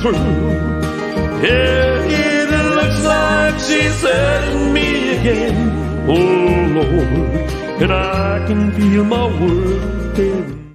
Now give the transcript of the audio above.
through. Yeah, it looks like she's hurting me again. Oh Lord, and I can feel my world